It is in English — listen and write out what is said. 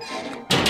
you